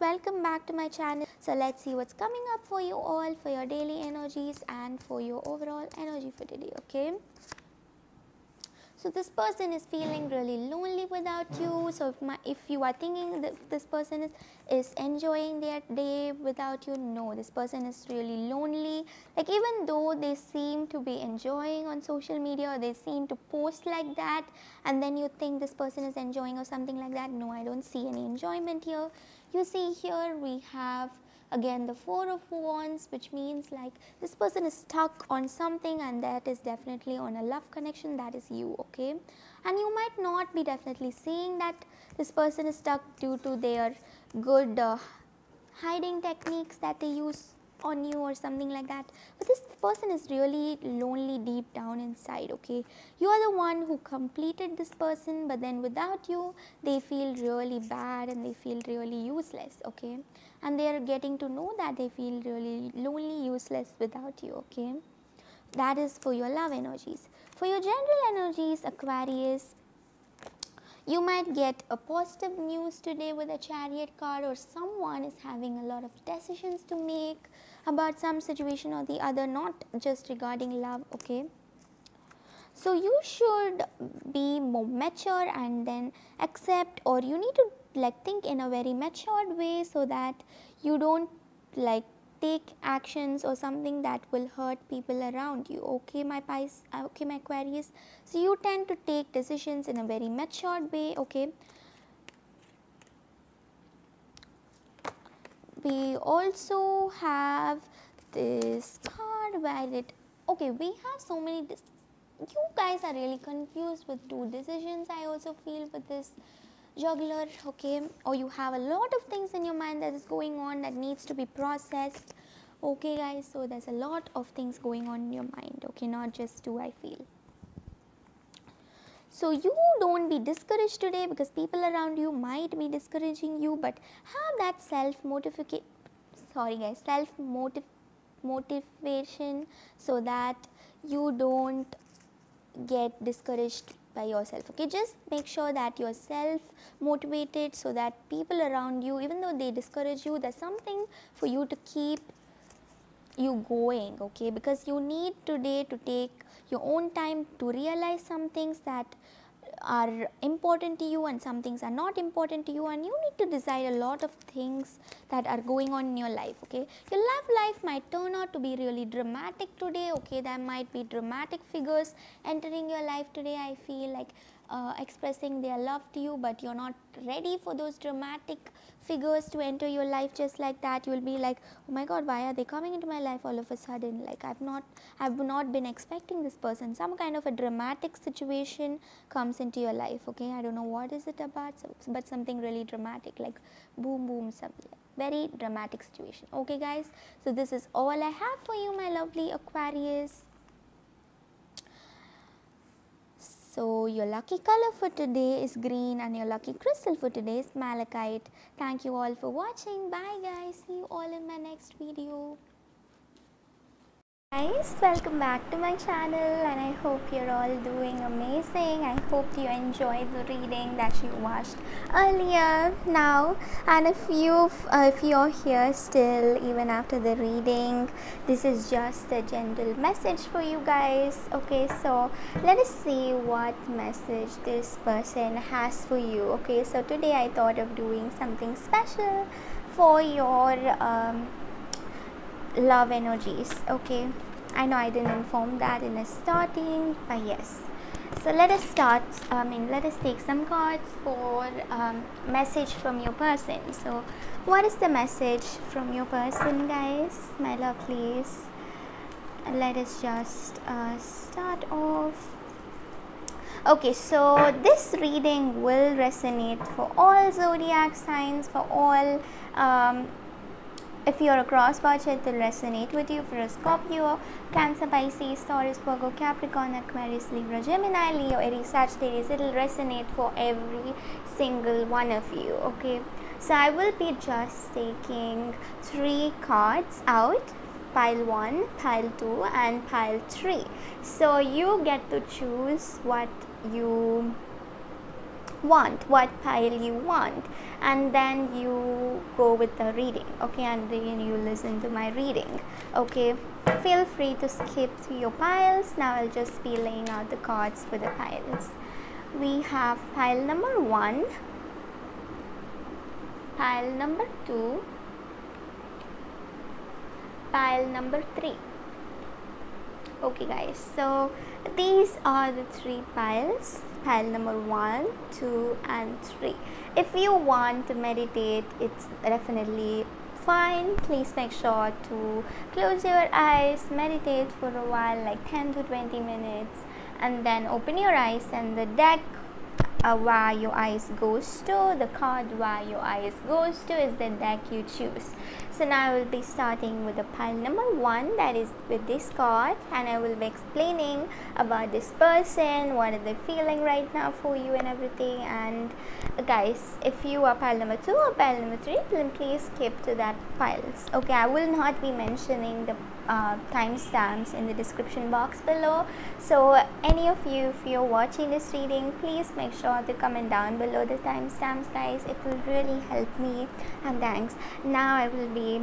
welcome back to my channel. So let's see what's coming up for you all for your daily energies and for your overall energy for today, okay? So this person is feeling really lonely without you. So if, my, if you are thinking that this person is, is enjoying their day without you, no, this person is really lonely. Like even though they seem to be enjoying on social media or they seem to post like that and then you think this person is enjoying or something like that, no, I don't see any enjoyment here. You see here we have again the four of wands which means like this person is stuck on something and that is definitely on a love connection that is you okay? And you might not be definitely seeing that this person is stuck due to their good uh, hiding techniques that they use on you or something like that. But this person is really lonely deep down inside okay? You are the one who completed this person but then without you they feel really bad and they feel really useless okay? And they are getting to know that they feel really lonely useless without you okay? That is for your love energies. For your general energies aquarius you might get a positive news today with a chariot card or someone is having a lot of decisions to make about some situation or the other not just regarding love okay? So you should be more mature and then accept or you need to like think in a very matured way so that you don't like take actions or something that will hurt people around you okay my pies uh, okay my aquarius so you tend to take decisions in a very matured way okay we also have this card where it okay we have so many you guys are really confused with two decisions i also feel with this juggler okay or you have a lot of things in your mind that is going on that needs to be processed okay guys so there's a lot of things going on in your mind okay not just two i feel so you don't be discouraged today because people around you might be discouraging you but have that self motivation sorry guys self motiv motivation so that you don't get discouraged by yourself okay? Just make sure that you're self motivated so that people around you even though they discourage you there's something for you to keep you going okay? Because you need today to take your own time to realize some things that are important to you and some things are not important to you and you need to decide a lot of things that are going on in your life okay? Your love life might turn out to be really dramatic today okay? There might be dramatic figures entering your life today i feel like uh, expressing their love to you but you're not ready for those dramatic figures to enter your life just like that. You will be like oh my god why are they coming into my life all of a sudden? Like i've not i've not been expecting this person. Some kind of a dramatic situation comes into your life okay? I don't know what is it about but something really dramatic like boom boom something very dramatic situation. Okay guys so this is all i have for you my lovely aquarius So your lucky color for today is green and your lucky crystal for today is malachite. Thank you all for watching. Bye guys. See you all in my next video guys welcome back to my channel and i hope you're all doing amazing. I hope you enjoyed the reading that you watched earlier. Now and if you uh, if you're here still even after the reading this is just a gentle message for you guys. Okay so let us see what message this person has for you. Okay so today i thought of doing something special for your um, love energies. Okay i know i didn't inform that in the starting but yes. So let us start i mean let us take some cards for um, message from your person. So what is the message from your person guys my lovelies? Let us just uh, start off. Okay so this reading will resonate for all zodiac signs for all um, if you're a cross watch, it will resonate with you. For a Scorpio, Cancer, Pisces, Taurus, Virgo, Capricorn, Aquarius, Libra, Gemini, Leo, Aries, Sagittarius, it will resonate for every single one of you. Okay, so I will be just taking three cards out pile 1, pile 2 and pile 3. So you get to choose what you want what pile you want and then you go with the reading okay? And then you listen to my reading okay? Feel free to skip through your piles. Now i'll just be laying out the cards for the piles. We have pile number one pile number two pile number three. Okay guys so these are the three piles pile number one two and three. If you want to meditate it's definitely fine. Please make sure to close your eyes meditate for a while like 10 to 20 minutes and then open your eyes and the deck uh, where your eyes goes to the card where your eyes goes to is the deck you choose. So now I will be starting with the pile number one that is with this card and I will be explaining about this person what are they feeling right now for you and everything. And uh, guys if you are pile number two or pile number three then please skip to that piles. Okay I will not be mentioning the uh, timestamps in the description box below. So any of you if you're watching this reading please make sure to comment down below the timestamps guys. It will really help me. And thanks. Now I will be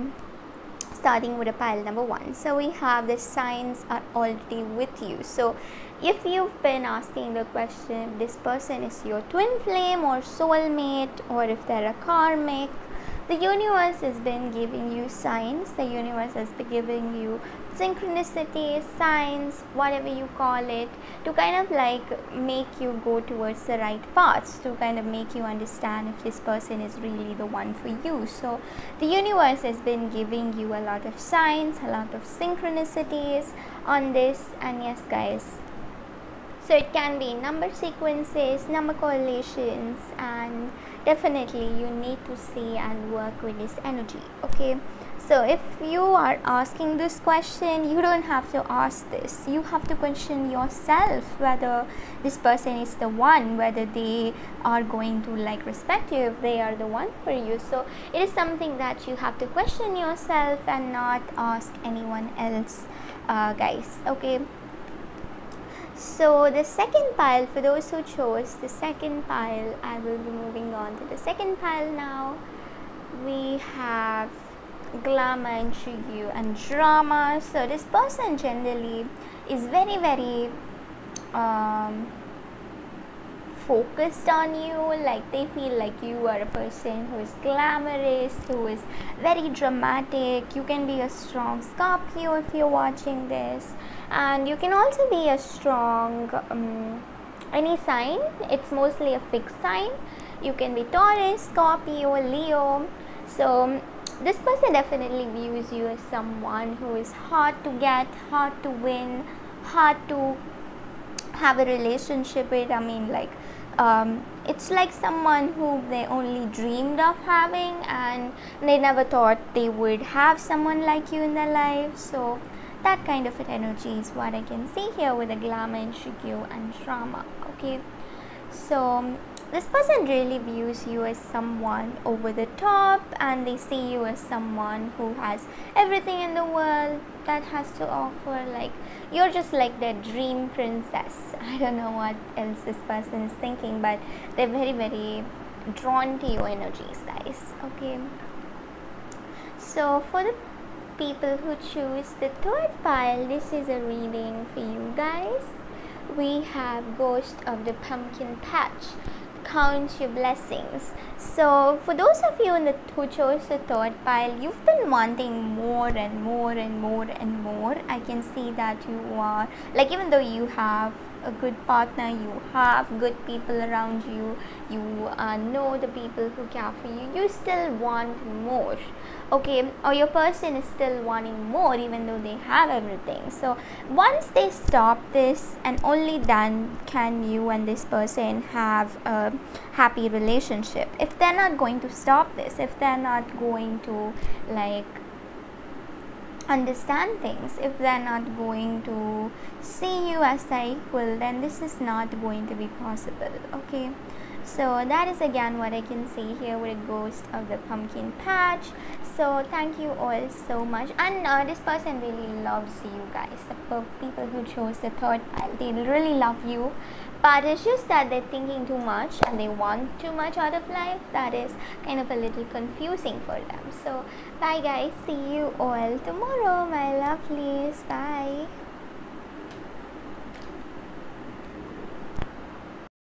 starting with a pile number one. So we have the signs are already with you. So if you've been asking the question if this person is your twin flame or soulmate or if they're a karmic the universe has been giving you signs. The universe has been giving you synchronicity signs whatever you call it to kind of like make you go towards the right path to kind of make you understand if this person is really the one for you. So the universe has been giving you a lot of signs a lot of synchronicities on this. And yes guys so it can be number sequences number correlations and definitely you need to see and work with this energy okay? So if you are asking this question you don't have to ask this. You have to question yourself whether this person is the one whether they are going to like respect you if they are the one for you. So it is something that you have to question yourself and not ask anyone else uh, guys okay so the second pile for those who chose the second pile I will be moving on to the second pile now. We have glamour and intrigue and drama. So this person generally is very very um, focused on you. Like they feel like you are a person who is glamorous who is very dramatic. You can be a strong scorpio if you're watching this and you can also be a strong um, any sign. It's mostly a fixed sign. You can be taurus scorpio leo. So this person definitely views you as someone who is hard to get hard to win hard to have a relationship with. I mean like um, it's like someone who they only dreamed of having and they never thought they would have someone like you in their life. So that kind of energy is what i can see here with the glamour intrigue and drama okay? So um, this person really views you as someone over the top and they see you as someone who has everything in the world that has to offer like you're just like their dream princess. I don't know what else this person is thinking but they're very very drawn to your energies guys okay? So for the people who choose the third pile this is a reading for you guys we have ghost of the pumpkin patch count your blessings. So, for those of you the, who chose the third pile, you've been wanting more and more and more and more. I can see that you are like, even though you have a good partner, you have good people around you, you uh, know the people who care for you, you still want more. Okay, or your person is still wanting more even though they have everything. So, once they stop this, and only then can you and this person have a happy relationship. If they're not going to stop this, if they're not going to like understand things. If they're not going to see you as their equal then this is not going to be possible okay? So that is again what I can see here with a ghost of the pumpkin patch so thank you all so much. And uh, this person really loves you guys. The people who chose the third pile they really love you. But it's just that they're thinking too much and they want too much out of life. That is kind of a little confusing for them. So bye guys. See you all tomorrow my lovelies. Bye